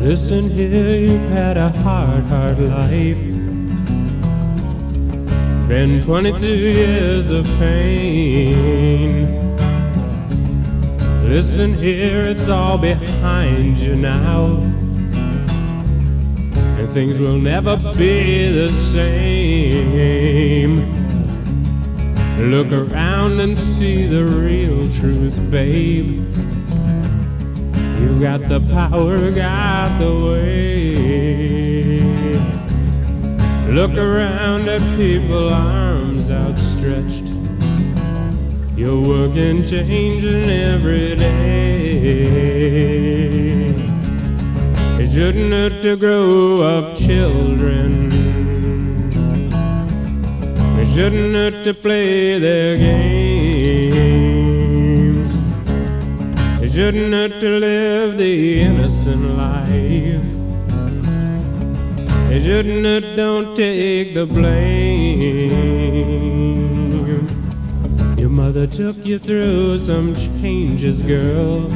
Listen here, you've had a hard, hard life. Been 22 years of pain. Listen here, it's all behind you now. And things will never be the same. Look around and see the real truth, babe. You got the power, got the way. Look around at people, arms outstretched. You're working, changing every day. It shouldn't hurt to grow up children. It shouldn't hurt to play their games. Shouldn't have to live the innocent life. It shouldn't have don't take the blame. Your mother took you through some changes, girl.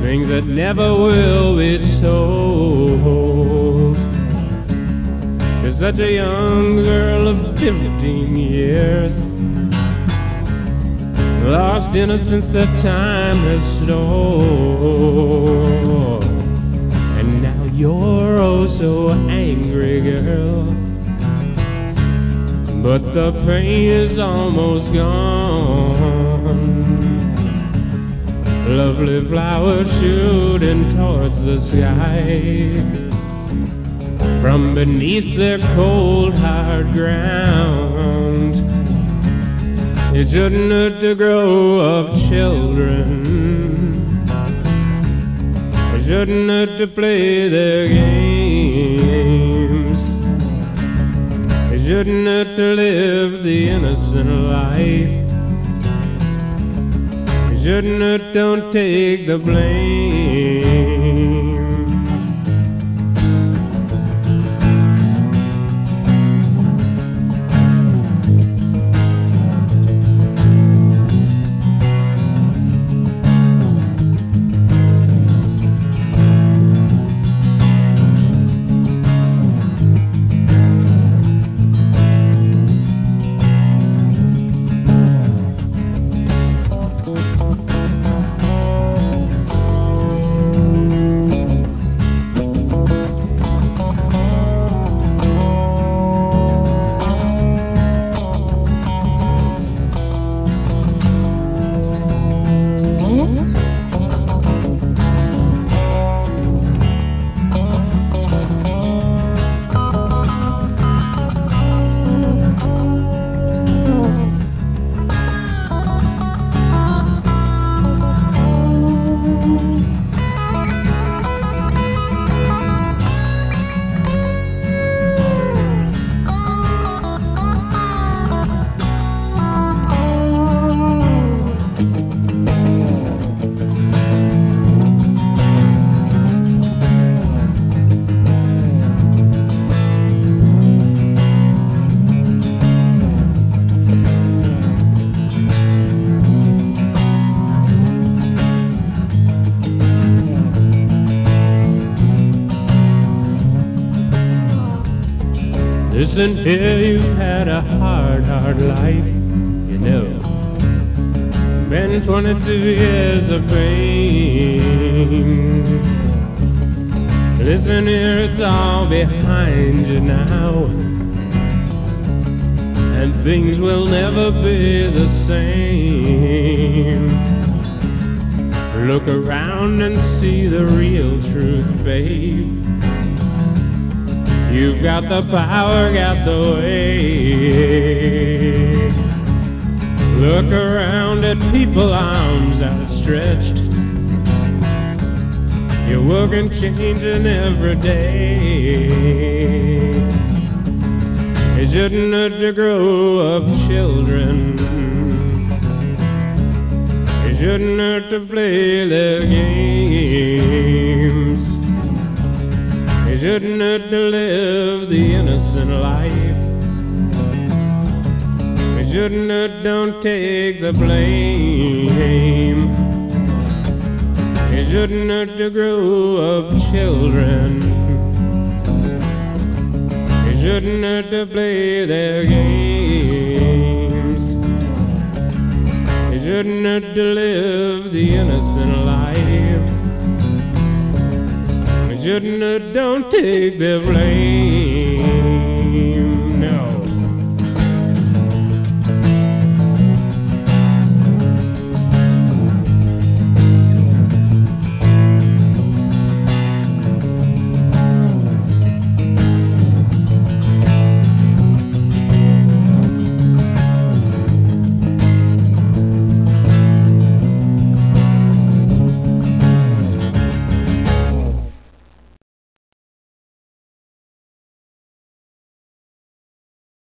Things that never will be told. You're such a young girl of 15 years. Lost innocence the time has stole. And now you're oh so angry, girl. But the pain is almost gone. Lovely flowers shooting towards the sky. From beneath their cold, hard ground. It shouldn't hurt to grow up children. It shouldn't hurt to play their games. It shouldn't hurt to live the innocent life. It shouldn't hurt, don't take the blame. Listen here, you've had a hard, hard life, you know. Been 22 years of pain. Listen here, it's all behind you now. And things will never be the same. Look around and see the real truth, babe. You've got the power, got the way. Look around at people, arms outstretched. You're working, changing every day. It shouldn't hurt to grow up children. It shouldn't hurt to play the games. Shouldn't hurt to live the innocent life. It shouldn't hurt, don't take the blame. They shouldn't have to grow up children. They shouldn't have to play their games. They shouldn't have to live the innocent life. Shouldn't have, don't take the blame.